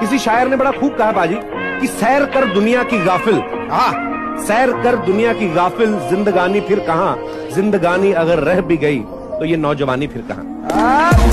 किसी शायर ने बड़ा खूब कहा, बाजी, कि सैर कर दुनिया की गाफिल। हाँ सैर कर दुनिया की गाफिल, जिंदगानी फिर कहा? जिंदगानी अगर रह भी गई तो ये नौजवानी फिर कहा?